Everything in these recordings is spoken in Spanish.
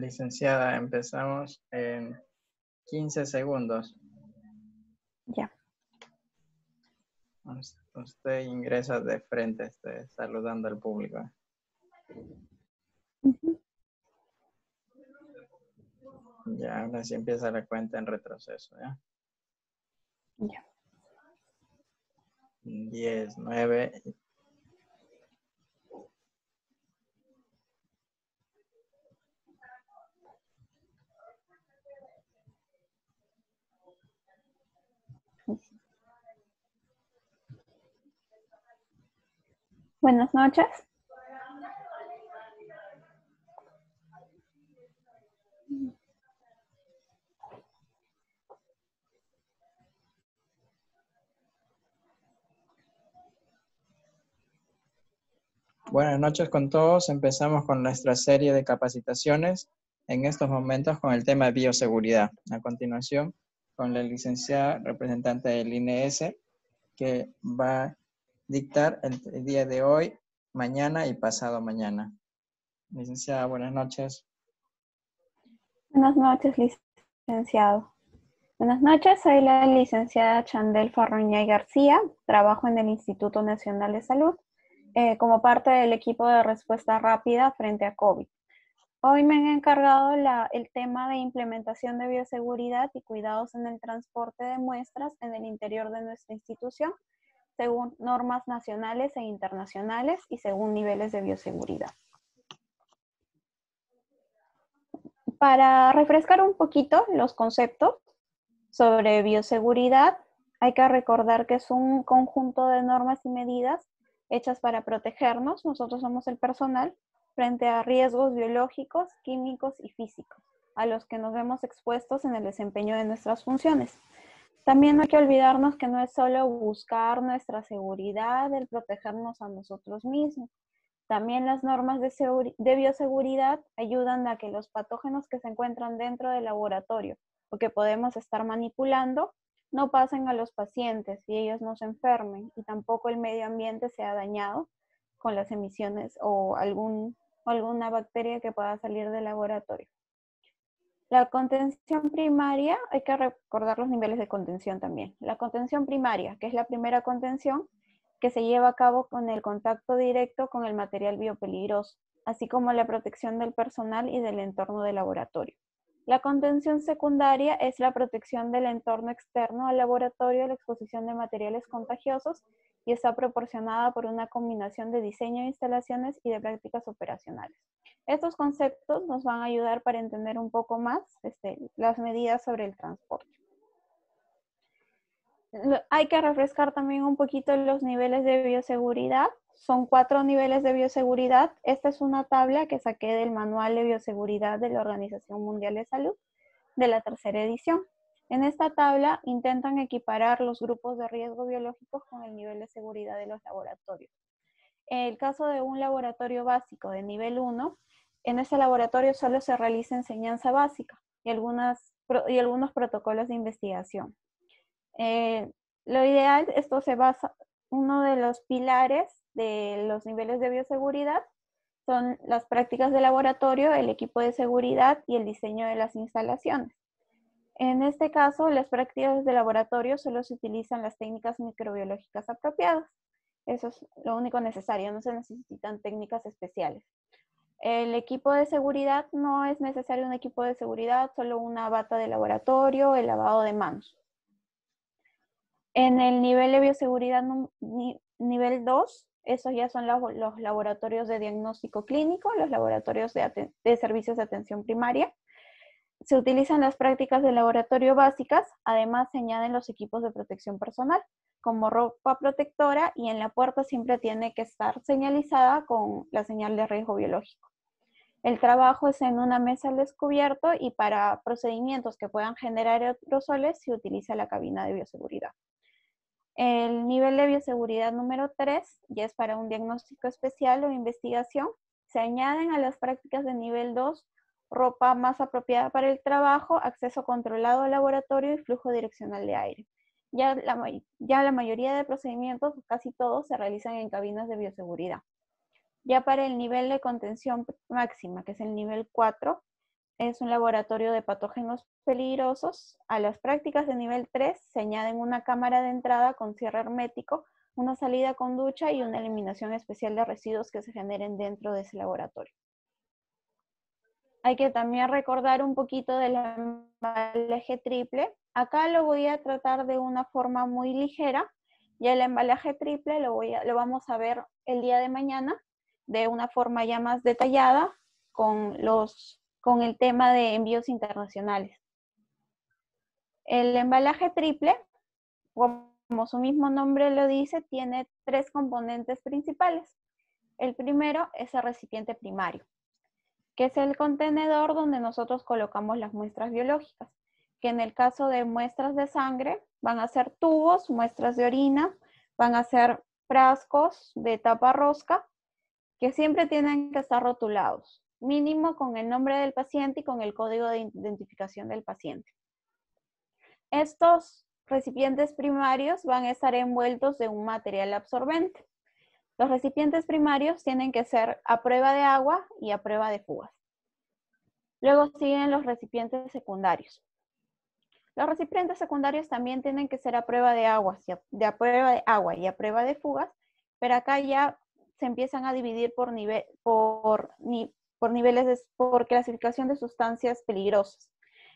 Licenciada, empezamos en 15 segundos. Ya. Usted ingresa de frente, este, saludando al público. Ya, ahora sí empieza la cuenta en retroceso, ¿ya? Ya. 10, 9, Buenas noches. Buenas noches con todos. Empezamos con nuestra serie de capacitaciones, en estos momentos con el tema de bioseguridad. A continuación, con la licenciada representante del INS, que va dictar el, día de hoy, mañana y pasado mañana. Licenciada, buenas noches. Buenas noches, licenciado. Buenas noches, soy la licenciada Chandel Farroña y García, trabajo en el Instituto Nacional de Salud eh, como parte del equipo de respuesta rápida frente a COVID. Hoy me han encargado el tema de implementación de bioseguridad y cuidados en el transporte de muestras en el interior de nuestra institución según normas nacionales e internacionales y según niveles de bioseguridad. Para refrescar un poquito los conceptos sobre bioseguridad, hay que recordar que es un conjunto de normas y medidas hechas para protegernos, nosotros somos el personal, frente a riesgos biológicos, químicos y físicos, a los que nos vemos expuestos en el desempeño de nuestras funciones. También no hay que olvidarnos que no es solo buscar nuestra seguridad, el protegernos a nosotros mismos. También las normas de, bioseguridad ayudan a que los patógenos que se encuentran dentro del laboratorio o que podemos estar manipulando no pasen a los pacientes y ellos no se enfermen y tampoco el medio ambiente sea dañado con las emisiones o alguna bacteria que pueda salir del laboratorio. La contención primaria, hay que recordar los niveles de contención también. La contención primaria, que es la primera contención que se lleva a cabo con el contacto directo con el material biopeligroso, así como la protección del personal y del entorno del laboratorio. La contención secundaria es la protección del entorno externo al laboratorio, la exposición de materiales contagiosos y está proporcionada por una combinación de diseño de instalaciones y de prácticas operacionales. Estos conceptos nos van a ayudar para entender un poco más este, las medidas sobre el transporte. Hay que refrescar también un poquito los niveles de bioseguridad. Son cuatro niveles de bioseguridad. Esta es una tabla que saqué del Manual de Bioseguridad de la Organización Mundial de Salud de la tercera edición. En esta tabla intentan equiparar los grupos de riesgo biológicos con el nivel de seguridad de los laboratorios. En el caso de un laboratorio básico de nivel 1, en ese laboratorio solo se realiza enseñanza básica y, algunas, y algunos protocolos de investigación. Eh, lo ideal, esto se basa, uno de los pilares de los niveles de bioseguridad son las prácticas de laboratorio, el equipo de seguridad y el diseño de las instalaciones. En este caso, las prácticas de laboratorio solo se utilizan las técnicas microbiológicas apropiadas. Eso es lo único necesario, no se necesitan técnicas especiales. El equipo de seguridad no es necesario un equipo de seguridad, solo una bata de laboratorio, el lavado de manos. En el nivel de bioseguridad nivel 2, esos ya son los, laboratorios de diagnóstico clínico, los laboratorios de, servicios de atención primaria. Se utilizan las prácticas de laboratorio básicas, además se añaden los equipos de protección personal, como ropa protectora y en la puerta siempre tiene que estar señalizada con la señal de riesgo biológico. El trabajo es en una mesa al descubierto y para procedimientos que puedan generar aerosoles se utiliza la cabina de bioseguridad. El nivel de bioseguridad número 3 ya es para un diagnóstico especial o investigación. Se añaden a las prácticas de nivel 2 ropa más apropiada para el trabajo, acceso controlado al laboratorio y flujo direccional de aire. Ya la, ya la mayoría de procedimientos, casi todos, se realizan en cabinas de bioseguridad. Ya para el nivel de contención máxima, que es el nivel 4, es un laboratorio de patógenos peligrosos. A las prácticas de nivel 3 se añaden una cámara de entrada con cierre hermético, una salida con ducha y una eliminación especial de residuos que se generen dentro de ese laboratorio. Hay que también recordar un poquito del embalaje triple. Acá lo voy a tratar de una forma muy ligera. Ya el embalaje triple lo, voy lo vamos a ver el día de mañana de una forma ya más detallada con, los, con el tema de envíos internacionales. El embalaje triple, como su mismo nombre lo dice, tiene tres componentes principales. El primero es el recipiente primario, que es el contenedor donde nosotros colocamos las muestras biológicas, que en el caso de muestras de sangre van a ser tubos, muestras de orina, van a ser frascos de tapa rosca que siempre tienen que estar rotulados, mínimo con el nombre del paciente y con el código de identificación del paciente. Estos recipientes primarios van a estar envueltos de un material absorbente. Los recipientes primarios tienen que ser a prueba de agua y a prueba de fugas. Luego siguen los recipientes secundarios. Los recipientes secundarios también tienen que ser a prueba de agua, y a prueba de fugas, pero acá ya se empiezan a dividir por, nivel, por, por niveles, por clasificación de sustancias peligrosas.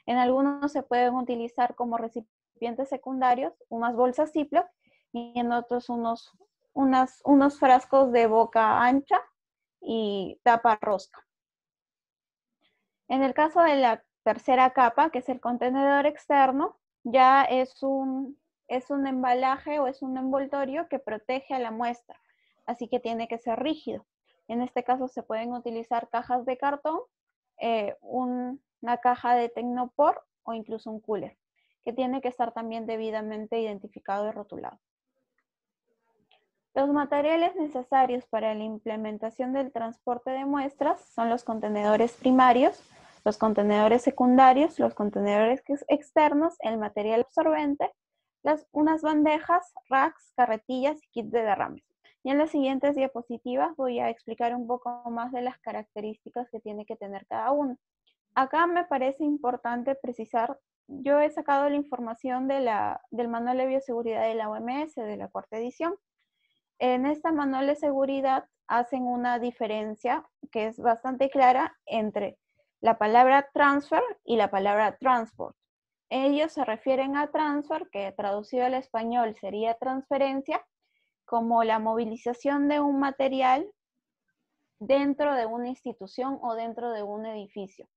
En algunos se pueden utilizar como recipientes secundarios, unas bolsas Ziploc, y en otros unos, unos frascos de boca ancha y tapa rosca. En el caso de la tercera capa, que es el contenedor externo, ya es un, es un embalaje o es un envoltorio que protege a la muestra así que tiene que ser rígido. En este caso se pueden utilizar cajas de cartón, eh, una caja de Tecnopor o incluso un cooler, que tiene que estar también debidamente identificado y rotulado. Los materiales necesarios para la implementación del transporte de muestras son los contenedores primarios, los contenedores secundarios, los contenedores externos, el material absorbente, unas bandejas, racks, carretillas y kits de derrames. Y en las siguientes diapositivas voy a explicar un poco más de las características que tiene que tener cada uno. Acá me parece importante precisar, yo he sacado la información del manual de bioseguridad de la OMS, de la cuarta edición. En esta manual de seguridad hacen una diferencia que es bastante clara entre la palabra transfer y la palabra transport. Ellos se refieren a transfer, que traducido al español sería transferencia, como la movilización de un material dentro de una institución o dentro de un edificio.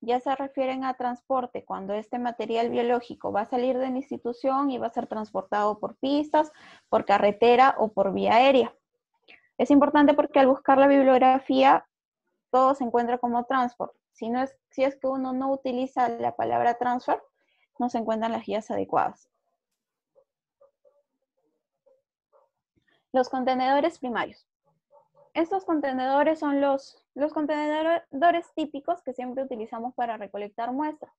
Ya se refieren a transporte cuando este material biológico va a salir de la institución y va a ser transportado por pistas, por carretera o por vía aérea. Es importante porque al buscar la bibliografía todo se encuentra como transport. Si, no es, si es que uno no utiliza la palabra transfer, no se encuentran las guías adecuadas. Los contenedores primarios. Estos contenedores son los, los contenedores típicos que siempre utilizamos para recolectar muestras.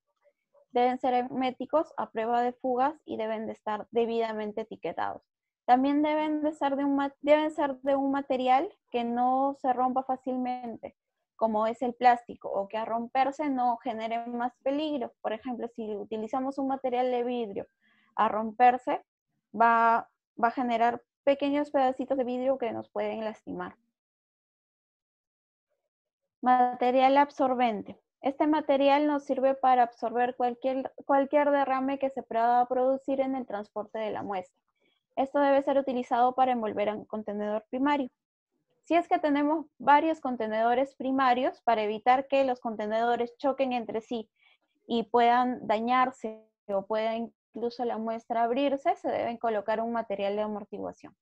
Deben ser herméticos a prueba de fugas y deben de estar debidamente etiquetados. También deben, de ser de un, deben ser de un material que no se rompa fácilmente, como es el plástico, o que a romperse no genere más peligro. Por ejemplo, si utilizamos un material de vidrio, a romperse va, va a generar pequeños pedacitos de vidrio que nos pueden lastimar. Material absorbente. Este material nos sirve para absorber cualquier, cualquier derrame que se pueda producir en el transporte de la muestra. Esto debe ser utilizado para envolver un contenedor primario. Si es que tenemos varios contenedores primarios, para evitar que los contenedores choquen entre sí y puedan dañarse o pueda incluso la muestra abrirse, se deben colocar un material de amortiguación.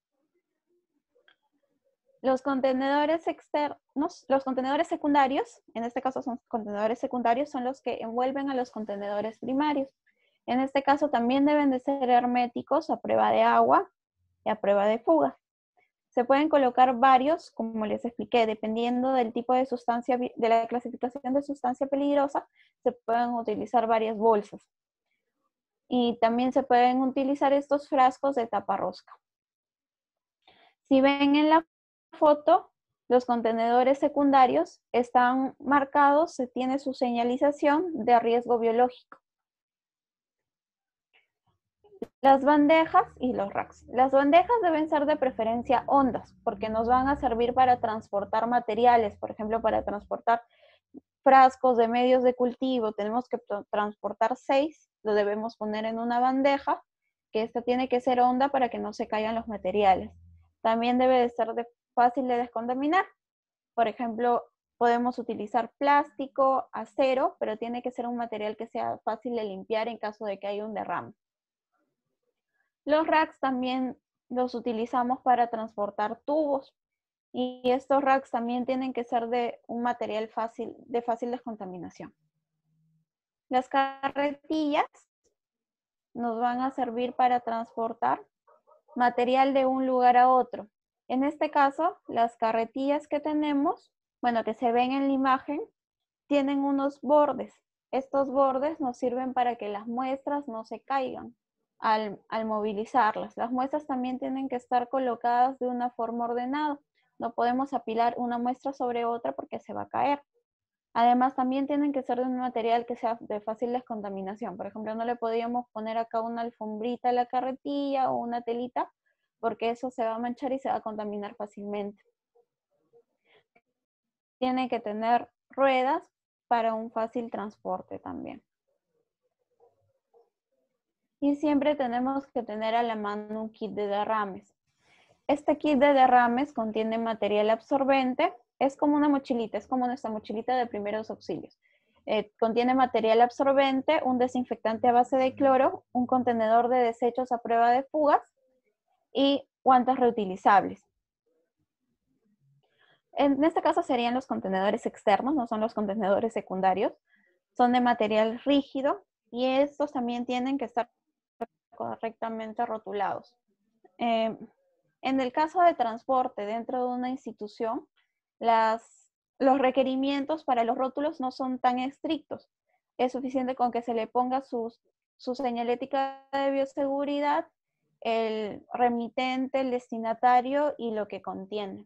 Los contenedores externos, los contenedores secundarios, en este caso son contenedores secundarios, son los que envuelven a los contenedores primarios. En este caso también deben de ser herméticos a prueba de agua y a prueba de fuga. Se pueden colocar varios, como les expliqué, dependiendo del tipo de sustancia, de la clasificación de sustancia peligrosa, se pueden utilizar varias bolsas. Y también se pueden utilizar estos frascos de tapa rosca. Si ven en la foto, los contenedores secundarios están marcados, se tiene su señalización de riesgo biológico. Las bandejas y los racks. Las bandejas deben ser de preferencia hondas porque nos van a servir para transportar materiales, por ejemplo, para transportar frascos de medios de cultivo. Tenemos que transportar seis, lo debemos poner en una bandeja, que esta tiene que ser honda para que no se caigan los materiales. También debe de ser de fácil de descontaminar. Por ejemplo, podemos utilizar plástico, acero, pero tiene que ser un material que sea fácil de limpiar en caso de que haya un derrame. Los racks también los utilizamos para transportar tubos y estos racks también tienen que ser de un material fácil, de fácil descontaminación. Las carretillas nos van a servir para transportar material de un lugar a otro. En este caso, las carretillas que tenemos, bueno, que se ven en la imagen, tienen unos bordes. Estos bordes nos sirven para que las muestras no se caigan al, movilizarlas. Las muestras también tienen que estar colocadas de una forma ordenada. No podemos apilar una muestra sobre otra porque se va a caer. Además, también tienen que ser de un material que sea de fácil descontaminación. Por ejemplo, no le podríamos poner acá una alfombrita a la carretilla o una telita porque eso se va a manchar y se va a contaminar fácilmente. Tiene que tener ruedas para un fácil transporte también. Y siempre tenemos que tener a la mano un kit de derrames. Este kit de derrames contiene material absorbente, es como una mochilita, es como nuestra mochilita de primeros auxilios. Eh, contiene material absorbente, un desinfectante a base de cloro, un contenedor de desechos a prueba de fugas y guantes reutilizables. En este caso serían los contenedores externos, no son los contenedores secundarios. Son de material rígido y estos también tienen que estar correctamente rotulados. Eh, en el caso de transporte dentro de una institución, los requerimientos para los rótulos no son tan estrictos. Es suficiente con que se le ponga su señalética de bioseguridad el remitente, el destinatario y lo que contiene.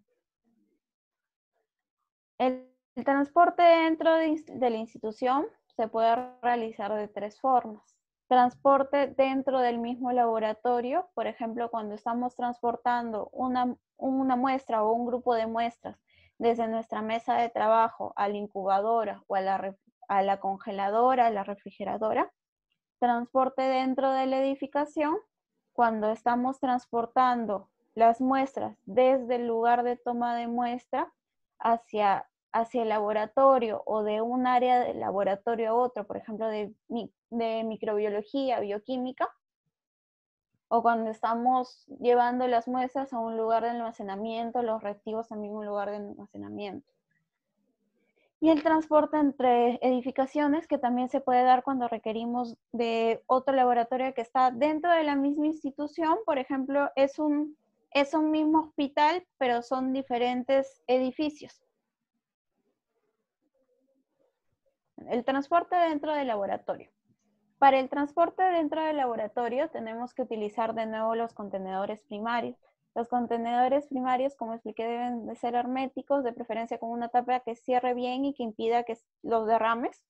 El, transporte dentro de, la institución se puede realizar de tres formas. Transporte dentro del mismo laboratorio, por ejemplo, cuando estamos transportando una, muestra o un grupo de muestras desde nuestra mesa de trabajo a la incubadora o a la, a la congeladora, a la refrigeradora. Transporte dentro de la edificación, cuando estamos transportando las muestras desde el lugar de toma de muestra hacia, hacia el laboratorio o de un área del laboratorio a otro, por ejemplo, de, de microbiología, bioquímica, o cuando estamos llevando las muestras a un lugar de almacenamiento, los reactivos también a un lugar de almacenamiento. Y el transporte entre edificaciones, que también se puede dar cuando requerimos de otro laboratorio que está dentro de la misma institución. Por ejemplo, es un, es un mismo hospital, pero son diferentes edificios. El transporte dentro del laboratorio. Para el transporte dentro del laboratorio tenemos que utilizar de nuevo los contenedores primarios. Los contenedores primarios, como expliqué, deben de ser herméticos, de preferencia con una tapa que cierre bien y que impida que los derrames.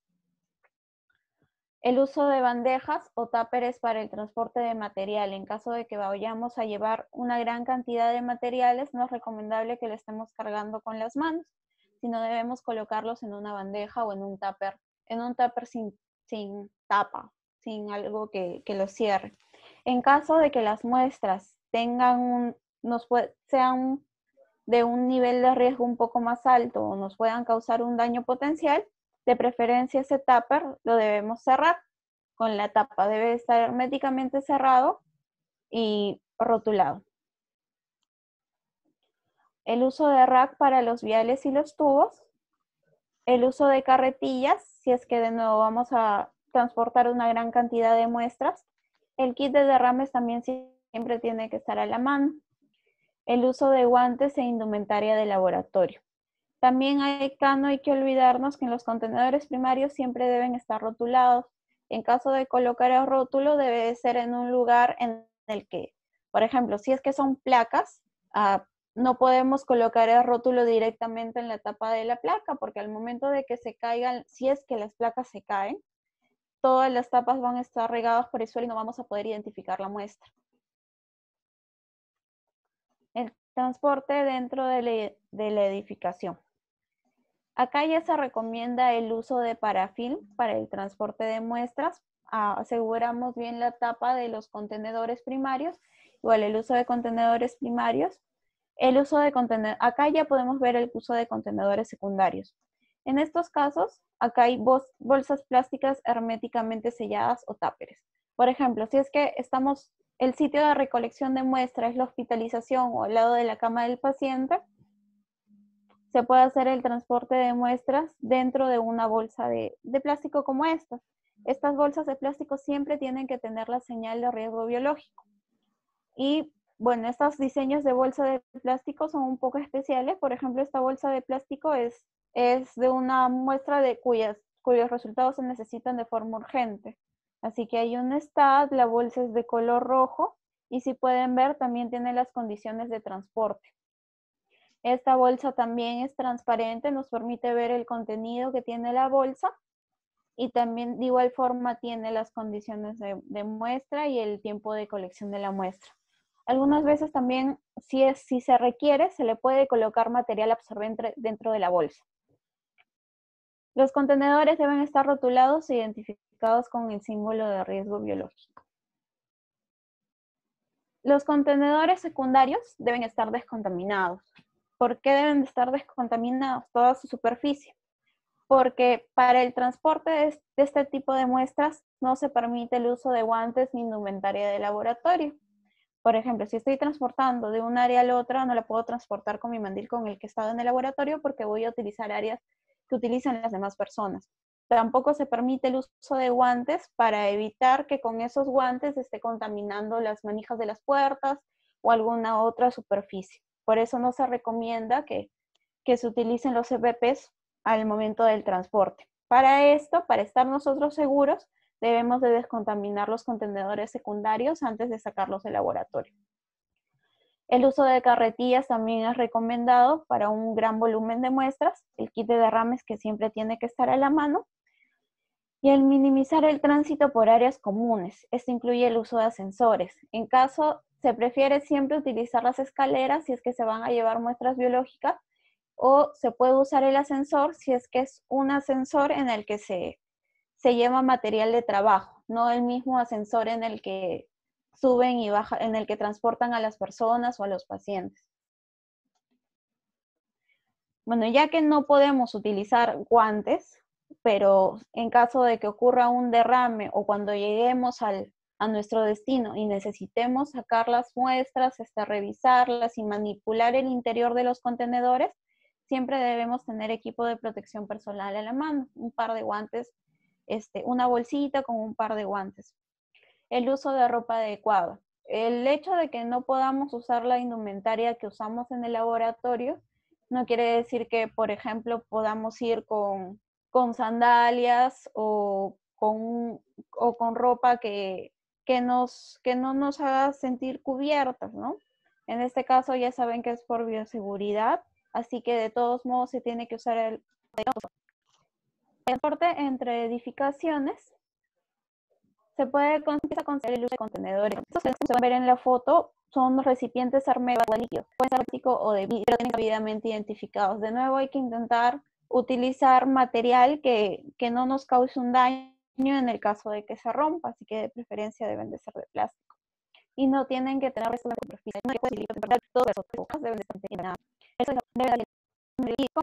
El uso de bandejas o táperes para el transporte de material. En caso de que vayamos a llevar una gran cantidad de materiales, no es recomendable que lo estemos cargando con las manos, sino debemos colocarlos en una bandeja o en un tupper en un tupper sin, sin tapa, sin algo que, que lo cierre. En caso de que las muestras tengan un, nos sean de un nivel de riesgo un poco más alto o nos puedan causar un daño potencial, de preferencia ese tupper lo debemos cerrar con la tapa. Debe estar herméticamente cerrado y rotulado. El uso de rack para los viales y los tubos. El uso de carretillas, si es que de nuevo vamos a transportar una gran cantidad de muestras. El kit de derrames también siempre tiene que estar a la mano. El uso de guantes e indumentaria de laboratorio. También hay, no hay que olvidarnos que en los contenedores primarios siempre deben estar rotulados. En caso de colocar el rótulo, debe ser en un lugar en el que, por ejemplo, si es que son placas, ah, no podemos colocar el rótulo directamente en la tapa de la placa, porque al momento de que se caigan, si es que las placas se caen, todas las tapas van a estar regadas por el suelo y no vamos a poder identificar la muestra. El transporte dentro de, la edificación. Acá ya se recomienda el uso de parafilm para el transporte de muestras. Ah, aseguramos bien la tapa de los contenedores primarios, igual el uso de contenedores primarios. El uso de contenedores, acá ya podemos ver el uso de contenedores secundarios. En estos casos, acá hay bolsas plásticas herméticamente selladas o táperes. Por ejemplo, si es que estamos, el sitio de recolección de muestras es la hospitalización o al lado de la cama del paciente, se puede hacer el transporte de muestras dentro de una bolsa de, de plástico como esta. Estas bolsas de plástico siempre tienen que tener la señal de riesgo biológico. Y bueno, estos diseños de bolsa de plástico son un poco especiales. Por ejemplo, esta bolsa de plástico es es de una muestra de cuyas, cuyos resultados se necesitan de forma urgente. Así que hay un stat, la bolsa es de color rojo y si pueden ver también tiene las condiciones de transporte. Esta bolsa también es transparente, nos permite ver el contenido que tiene la bolsa y también de igual forma tiene las condiciones de, muestra y el tiempo de colección de la muestra. Algunas veces también, si, se requiere, se le puede colocar material absorbente dentro de la bolsa. Los contenedores deben estar rotulados e identificados con el símbolo de riesgo biológico. Los contenedores secundarios deben estar descontaminados. ¿Por qué deben estar descontaminados toda su superficie? Porque para el transporte de este tipo de muestras no se permite el uso de guantes ni indumentaria de laboratorio. Por ejemplo, si estoy transportando de un área a otra, no la puedo transportar con mi mandil con el que he estado en el laboratorio porque voy a utilizar áreas que utilizan las demás personas. Tampoco se permite el uso de guantes para evitar que con esos guantes esté contaminando las manijas de las puertas o alguna otra superficie. Por eso no se recomienda que, que se utilicen los EPPs al momento del transporte. Para esto, para estar nosotros seguros, debemos de descontaminar los contenedores secundarios antes de sacarlos del laboratorio. El uso de carretillas también es recomendado para un gran volumen de muestras, el kit de derrames que siempre tiene que estar a la mano, y el minimizar el tránsito por áreas comunes. Esto incluye el uso de ascensores. En caso, se prefiere siempre utilizar las escaleras si es que se van a llevar muestras biológicas, o se puede usar el ascensor si es que es un ascensor en el que se, se lleva material de trabajo, no el mismo ascensor en el que suben y bajan, en el que transportan a las personas o a los pacientes. Bueno, ya que no podemos utilizar guantes, pero en caso de que ocurra un derrame o cuando lleguemos al, a nuestro destino y necesitemos sacar las muestras, este, revisarlas y manipular el interior de los contenedores, siempre debemos tener equipo de protección personal a la mano, un par de guantes, este, una bolsita con un par de guantes el uso de ropa adecuada. El hecho de que no podamos usar la indumentaria que usamos en el laboratorio no quiere decir que, por ejemplo, podamos ir con, sandalias o con, o con ropa que, que, nos, que no nos haga sentir cubiertas, ¿no? En este caso ya saben que es por bioseguridad, así que de todos modos se tiene que usar el transporte entre edificaciones se puede conseguir el uso de contenedores. Estos que se pueden ver en la foto son recipientes herméticos de líquido. Pueden ser plástico o de vidrio, pero tienen debidamente identificados. De nuevo hay que intentar utilizar material que, no nos cause un daño en el caso de que se rompa, así que de preferencia deben de ser de plástico. Y no tienen que tener restos de superficie, no todo eso, deben de estar Eso debe el equipo,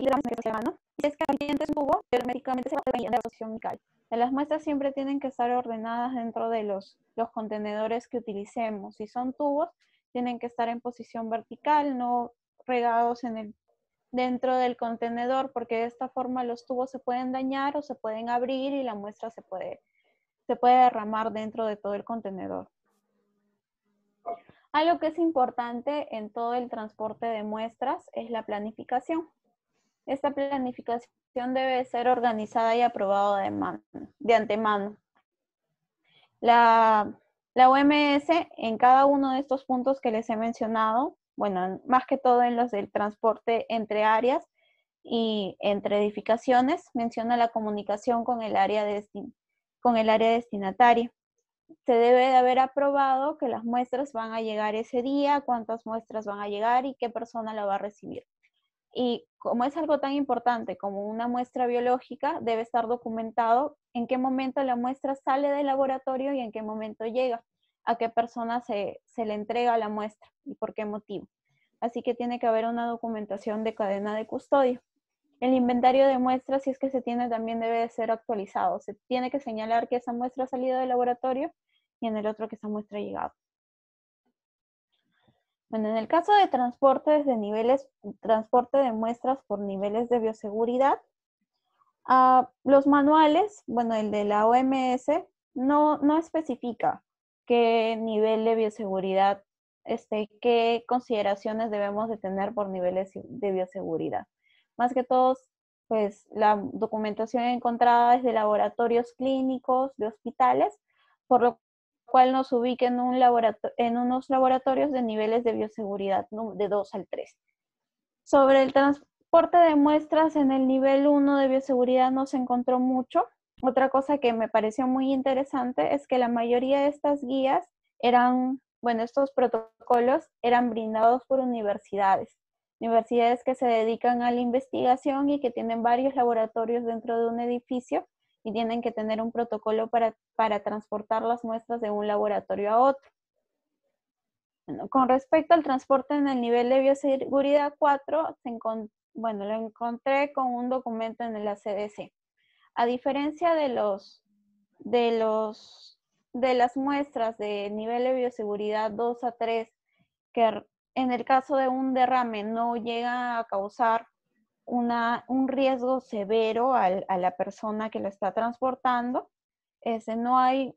que se llama. Si es caliente un tubo, herméticamente se va a la posición mical. Las muestras siempre tienen que estar ordenadas dentro de los, contenedores que utilicemos. Si son tubos, tienen que estar en posición vertical, no regados dentro del contenedor, porque de esta forma los tubos se pueden dañar o se pueden abrir y la muestra se puede, se puede derramar dentro de todo el contenedor. Algo que es importante en todo el transporte de muestras es la planificación. Esta planificación debe ser organizada y aprobada de, de antemano. La, la OMS en cada uno de estos puntos que les he mencionado, bueno, más que todo en los del transporte entre áreas y entre edificaciones, menciona la comunicación con el área, con el área destinataria se debe de haber aprobado que las muestras van a llegar ese día, cuántas muestras van a llegar y qué persona la va a recibir. Y como es algo tan importante como una muestra biológica, debe estar documentado en qué momento la muestra sale del laboratorio y en qué momento llega, a qué persona se, se le entrega la muestra y por qué motivo. Así que tiene que haber una documentación de cadena de custodia. El inventario de muestras, si es que se tiene, también debe ser actualizado. Se tiene que señalar que esa muestra ha salido del laboratorio y en el otro que esa muestra ha llegado. Bueno, en el caso de transporte de niveles, transporte de muestras por niveles de bioseguridad, ah, los manuales, bueno, el de la OMS no, no especifica qué nivel de bioseguridad, este, qué consideraciones debemos de tener por niveles de bioseguridad. Más que todos, pues la documentación encontrada es de laboratorios clínicos, de hospitales, por lo cual nos ubica en, en unos laboratorios de niveles de bioseguridad de 2 al 3. Sobre el transporte de muestras en el nivel 1 de bioseguridad no se encontró mucho. Otra cosa que me pareció muy interesante es que la mayoría de estas guías eran, bueno, estos protocolos eran brindados por universidades universidades que se dedican a la investigación y que tienen varios laboratorios dentro de un edificio y tienen que tener un protocolo para, para transportar las muestras de un laboratorio a otro. con respecto al transporte en el nivel de bioseguridad 4, bueno, lo encontré con un documento en el ACDC. A diferencia de los, de los, de las muestras de nivel de bioseguridad 2 a 3 que en el caso de un derrame no llega a causar una, un riesgo severo a la persona que lo está transportando. Ese, no hay,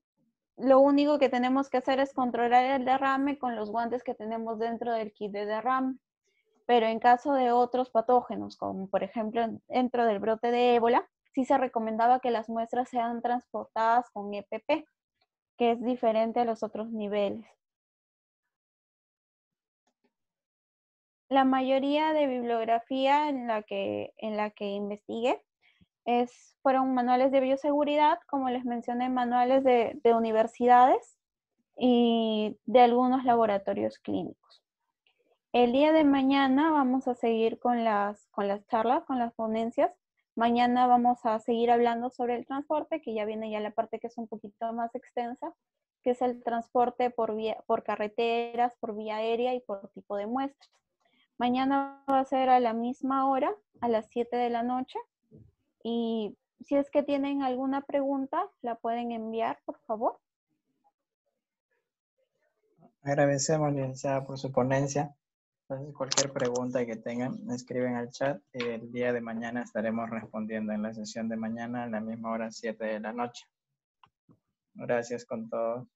lo único que tenemos que hacer es controlar el derrame con los guantes que tenemos dentro del kit de derrame. Pero en caso de otros patógenos, como por ejemplo dentro del brote de ébola, sí se recomendaba que las muestras sean transportadas con EPP, que es diferente a los otros niveles. La mayoría de bibliografía en la que, en la que investigué es, fueron manuales de bioseguridad, como les mencioné, manuales de, universidades y de algunos laboratorios clínicos. El día de mañana vamos a seguir con las, con las charlas, con las ponencias. Mañana vamos a seguir hablando sobre el transporte, que ya viene ya la parte que es un poquito más extensa, que es el transporte por, vía, por carreteras, por vía aérea y por tipo de muestras. Mañana va a ser a la misma hora, a las 7 de la noche. Y si es que tienen alguna pregunta, la pueden enviar, por favor. Agradecemos, licenciada, por su ponencia. Entonces, cualquier pregunta que tengan, escriben al chat el día de mañana estaremos respondiendo en la sesión de mañana a la misma hora, 7 de la noche. Gracias con todos.